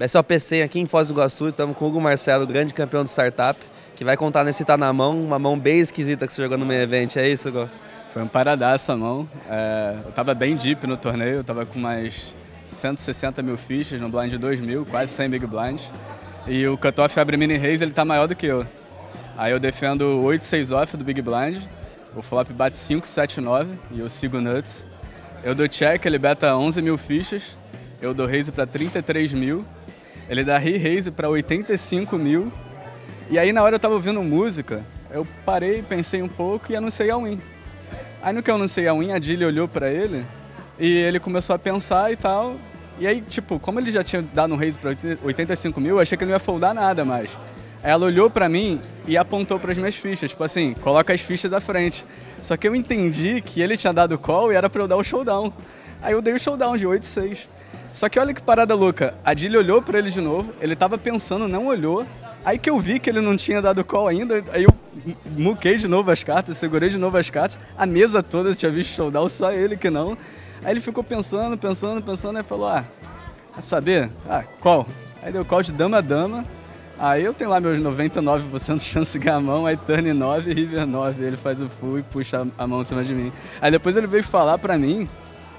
BSOPC aqui em Foz do Iguaçu, estamos com o Hugo Marcelo, grande campeão de startup, que vai contar nesse Tá Na Mão, uma mão bem esquisita que você jogou no meio evento, é isso, Hugo? Foi um paradaço a mão. É, eu tava bem deep no torneio, eu tava com mais 160 mil fichas no blind 2000, quase 100 big blinds. E o cutoff abre mini raise, ele tá maior do que eu. Aí eu defendo 8 6 off do big blind, o flop bate 5 7 9 e eu sigo nuts. Eu dou check, ele beta 11 mil fichas, eu dou raise para 33 mil ele dá re-raise para 85 mil. E aí na hora eu tava ouvindo música, eu parei, pensei um pouco e anunciei a win. Aí no que eu anunciei a win, a Dilly olhou para ele e ele começou a pensar e tal. E aí, tipo, como ele já tinha dado um raise para 85 mil, eu achei que ele não ia foldar nada mais. Ela olhou para mim e apontou para as minhas fichas, tipo assim, coloca as fichas à frente. Só que eu entendi que ele tinha dado call e era para eu dar o showdown. Aí eu dei o showdown de 8-6. Só que olha que parada louca. A Dilly olhou para ele de novo, ele tava pensando, não olhou. Aí que eu vi que ele não tinha dado call ainda, aí eu muquei de novo as cartas, segurei de novo as cartas. A mesa toda tinha visto showdown, só ele que não. Aí ele ficou pensando, pensando, pensando, e falou: Ah, quer saber? Ah, qual? Aí deu call de dama-dama. Aí eu tenho lá meus 99% de chance de ganhar a mão, aí turn 9 river 9. Ele faz o full e puxa a mão em cima de mim. Aí depois ele veio falar pra mim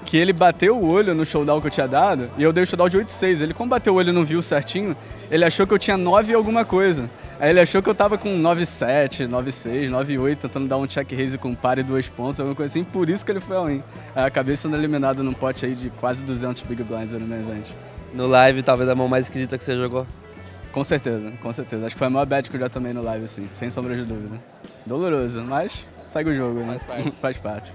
que ele bateu o olho no showdown que eu tinha dado, e eu dei o showdown de 8-6. Ele, como bateu o olho e não viu certinho, ele achou que eu tinha 9 e alguma coisa. Aí ele achou que eu tava com 9-7, 9-6, 9-8, tentando dar um check raise com par e dois pontos, alguma coisa assim, por isso que ele foi ao. Aí acabei sendo eliminado num pote aí de quase 200 big blinds no meu evento. No live, talvez a mão mais esquisita que você jogou? Com certeza, com certeza. Acho que foi a maior bet que eu já tomei no live, assim, sem sombra de dúvida. Doloroso, mas segue o jogo, né? Faz parte. Faz parte.